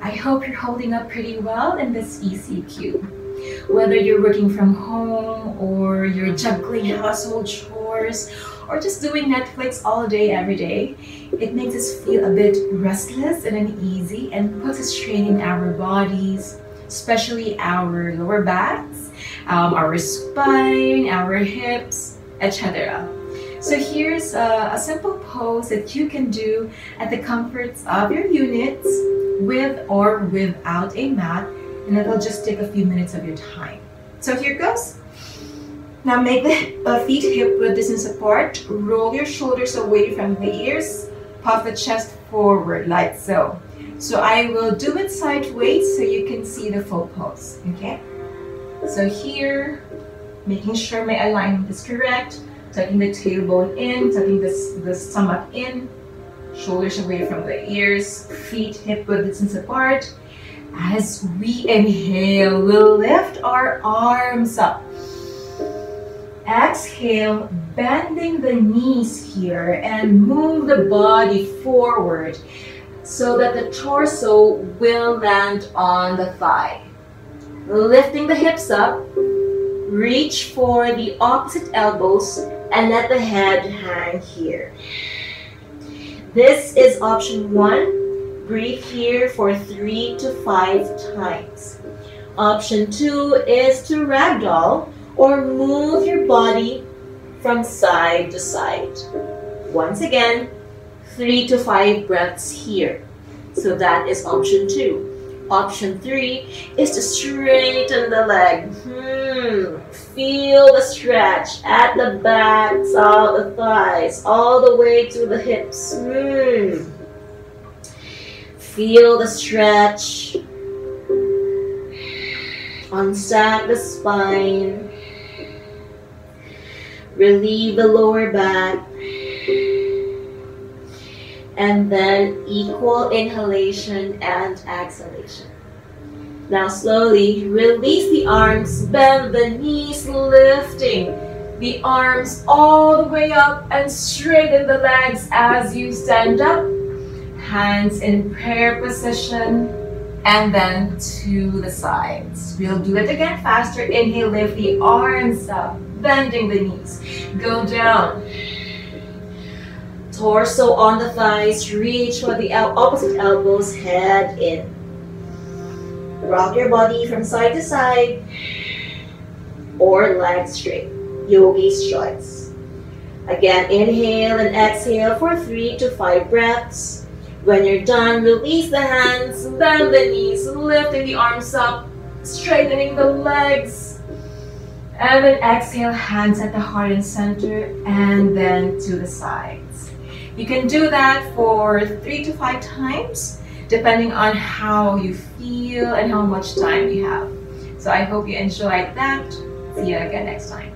I hope you're holding up pretty well in this ECQ. Whether you're working from home or you're juggling household chores or just doing Netflix all day, every day, it makes us feel a bit restless and uneasy and puts a strain in our bodies, especially our lower backs, um, our spine, our hips, etc. So here's a, a, simple pose that you can do at the comforts of your units with or without a mat and it'll just take a few minutes of your time. So here goes. Now make the uh, feet hip width distance apart. Roll your shoulders away from the ears. Puff the chest forward like so. So I will do it sideways so you can see the full pose, okay? So here, making sure my alignment is correct tucking the tailbone in, tucking the, the stomach in, shoulders away from the ears, feet hip width distance apart. As we inhale, we'll lift our arms up. Exhale, bending the knees here and move the body forward so that the torso will land on the thigh. Lifting the hips up, reach for the opposite elbows and let the head hang here. This is option one. Breathe here for three to five times. Option two is to ragdoll or move your body from side to side. Once again, three to five breaths here. So that is option two. Option three is to straighten the leg. Hmm. Feel the stretch at the backs of the thighs, all the way to the hips. Hmm. Feel the stretch. Unstack the spine. Relieve the lower back and then equal inhalation and exhalation. Now slowly release the arms, bend the knees, lifting the arms all the way up and straighten the legs as you stand up. Hands in prayer position and then to the sides. We'll do it again faster. Inhale, lift the arms up, bending the knees. Go down torso on the thighs, reach for the opposite elbows, head in. Rock your body from side to side or legs straight. Yogi's choice. Again, inhale and exhale for three to five breaths. When you're done, release the hands, bend the knees, lifting the arms up, straightening the legs. And then exhale, hands at the heart and center, and then to the sides. You can do that for three to five times, depending on how you feel and how much time you have. So I hope you enjoyed that. See you again next time.